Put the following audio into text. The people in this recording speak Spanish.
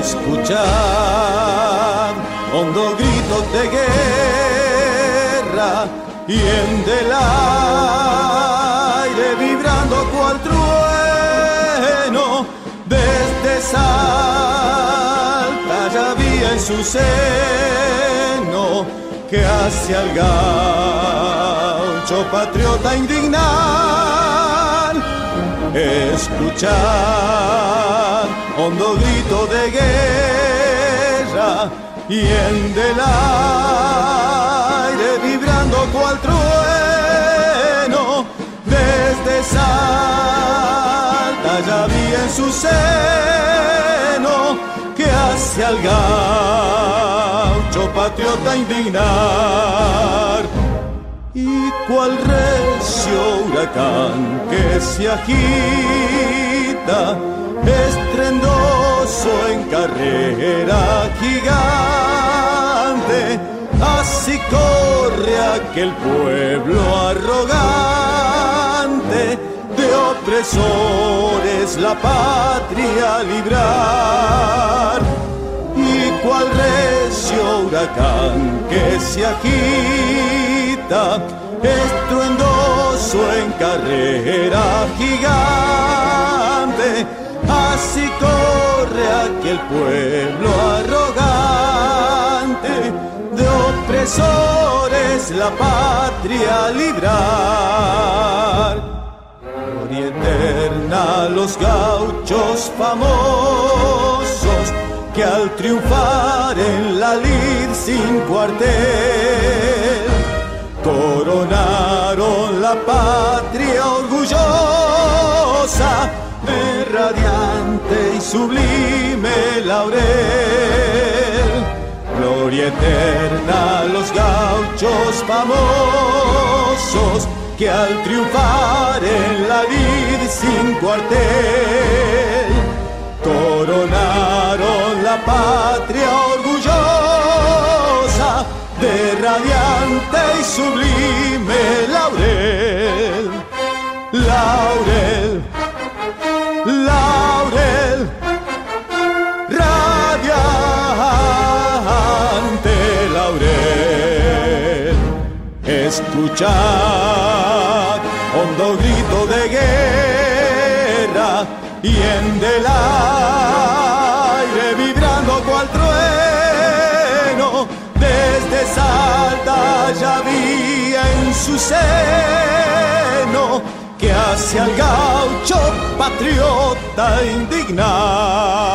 escuchar hondo grito de guerra y en del aire vibrando cual trueno desde Salta ya había en su seno que hacia el gaucho patriota indignar escuchar hondo grito de guerra y en del aire vibrando cual trueno. Desde Salta ya había en su seno que hacia el gaucho patriota indignar. Y cual recio huracán que se agita estrendoso en carrera gigante, así corre aquel pueblo arrogante de opresores la patria librar. Y cual recio huracán que se agita, estruendoso en carrera gigante, Así corre aquel pueblo arrogante de opresores la patria librar. Gloria eterna los gauchos famosos que al triunfar en la lid sin cuartel coronaron la patria orgullosa y sublime laurel. Gloria eterna a los gauchos famosos que al triunfar en la lid sin cuartel coronaron la patria orgullosa de radiante y sublime laurel. Laurel Escuchad hondo grito de guerra y en del aire vibrando cual trueno desde Salta ya había en su seno que hacia el gaucho patriota indignar.